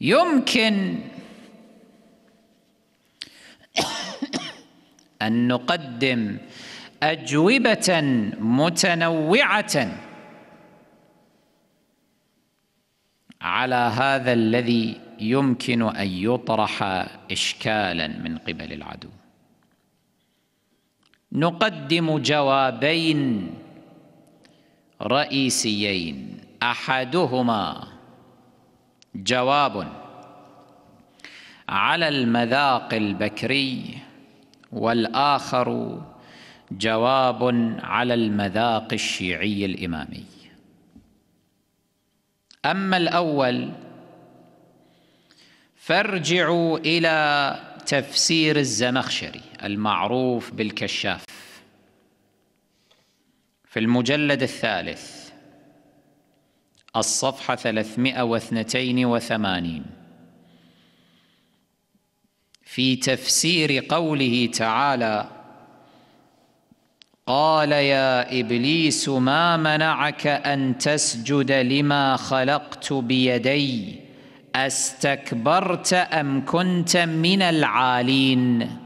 يمكن أن نقدم أجوبة متنوعة على هذا الذي يمكن أن يطرح اشكالا من قبل العدو. نقدم جوابين رئيسيين أحدهما جواب على المذاق البكري والآخر جواب على المذاق الشيعي الإمامي. أما الأول فارجعوا إلى تفسير الزمخشري المعروف بالكشاف في المجلد الثالث. الصفحة 382 في تفسير قوله تعالى قال يا إبليس ما منعك أن تسجد لما خلقت بيدي؟ أستكبرت أم كنت من العالين؟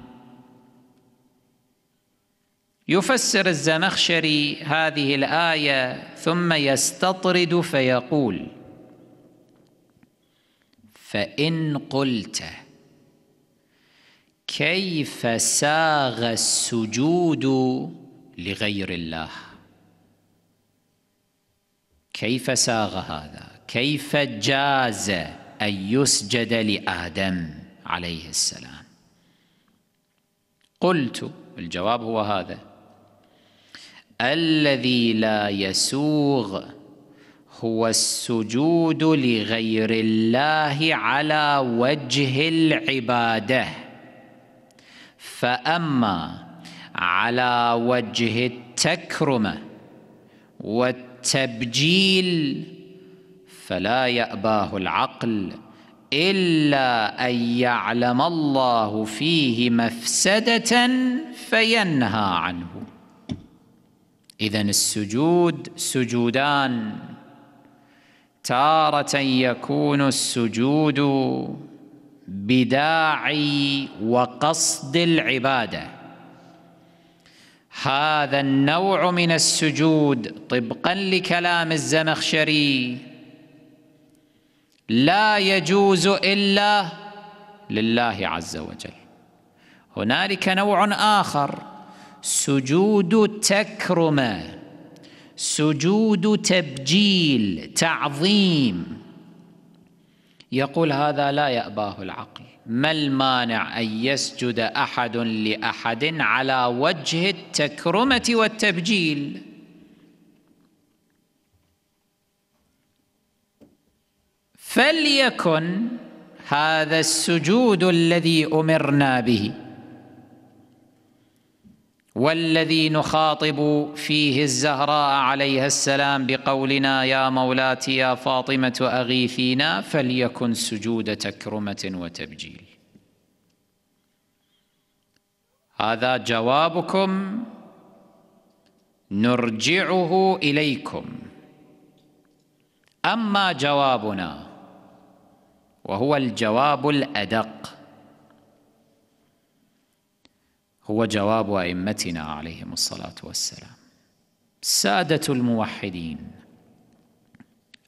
يفسر الزمخشري هذه الآية ثم يستطرد فيقول فإن قلت كيف ساغ السجود لغير الله؟ كيف ساغ هذا؟ كيف جاز أن يسجد لآدم عليه السلام؟ قلت الجواب هو هذا. الذي لا يسوغ هو السجود لغير الله على وجه العبادة. فأما على وجه التكرمة والتبجيل فلا يأباه العقل إلا أن يعلم الله فيه مفسدة فينهى عنه. اذا السجود سجودان. تارة يكون السجود بداعي وقصد العبادة. هذا النوع من السجود طبقا لكلام الزمخشري. لا يجوز إلا لله عز وجل. هنالك نوع آخر سجود تكرمه سجود تبجيل تعظيم. يقول هذا لا يأباه العقل. ما المانع أن يسجد أحد لأحد على وجه التكرمة والتبجيل؟ فليكن هذا السجود الذي أمرنا به. والذي نخاطب فيه الزهراء عليها السلام بقولنا يا مولاتي يا فاطمة اغيثينا فليكن سجود تكرمة وتبجيل. هذا جوابكم. نرجعه إليكم. أما جوابنا وهو الجواب الأدق. هو جواب أئمتنا عليهم الصلاة والسلام. سادة الموحدين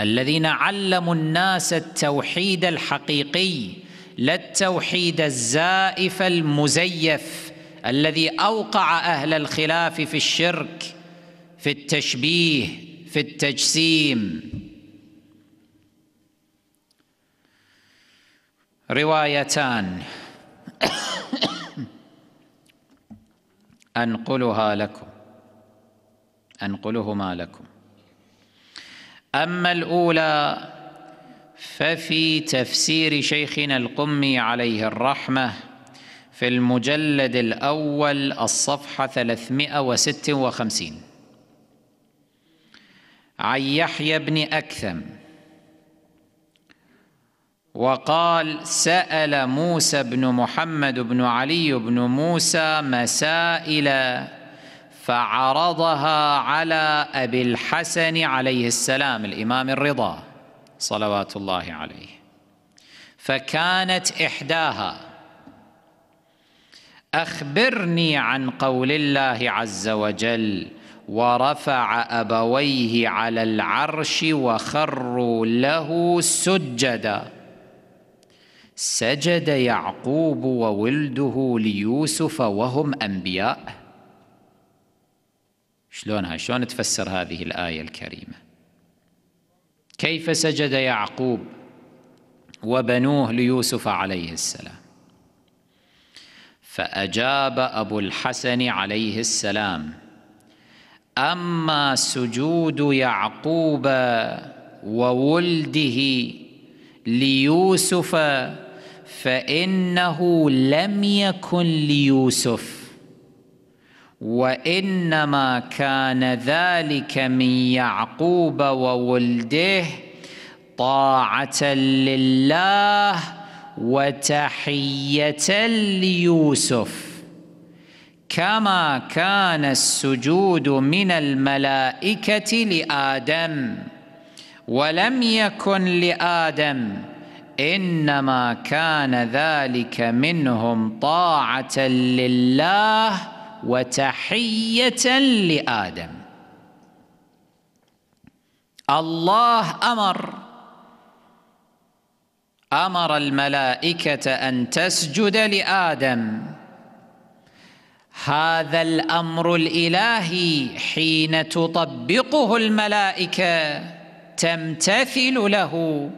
الذين علموا الناس التوحيد الحقيقي لا التوحيد الزائف المزيف الذي أوقع أهل الخلاف في الشرك في التشبيه في التجسيم. روايتان. أنقلها لكم. أنقلهما لكم. أما الأولى ففي تفسير شيخنا القمي عليه الرحمة في المجلد الأول الصفحة 356 عن يحيى بن أكثم وقال سأل موسى بن محمد بن علي بن موسى مسائل فعرضها على أبي الحسن عليه السلام الإمام الرضا صلوات الله عليه. فكانت إحداها أخبرني عن قول الله عز وجل ورفع أبويه على العرش وخروا له سجدا. سجد يعقوب وولده ليوسف وهم أنبياء. شلونها شلون تفسر هذه الآية الكريمة؟ كيف سجد يعقوب وبنوه ليوسف عليه السلام؟ فأجاب أبو الحسن عليه السلام أما سجود يعقوب وولده ليوسف فإنه لم يكن ليوسف وإنما كان ذلك من يعقوب وولده طاعة لله وتحية ليوسف. كما كان السجود من الملائكة لآدم. ولم يكن لآدم إنما كان ذلك منهم طاعة لله وتحية لآدم. الله أمر أمر الملائكة أن تسجد لآدم. هذا الأمر الإلهي حين تطبقه الملائكة. تمتثل له.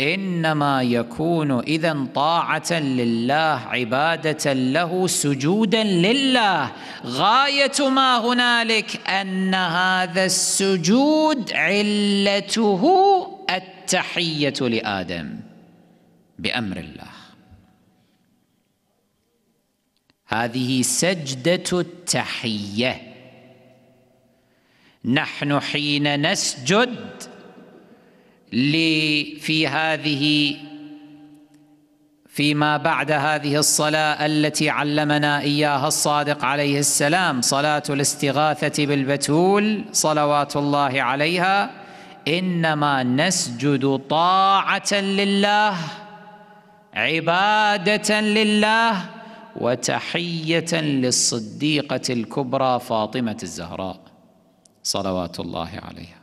إنما يكون إذا طاعة لله عبادة له سجودا لله. غاية ما هنالك أن هذا السجود علته التحية لآدم بأمر الله. هذه سجدة التحية. نحن حين نسجد في هذه فيما بعد هذه الصلاة التي علمنا إياها الصادق عليه السلام صلاة الاستغاثة بالبتول صلوات الله عليها إنما نسجد طاعة لله عبادة لله وتحية للصديقة الكبرى فاطمة الزهراء صلوات الله عليها.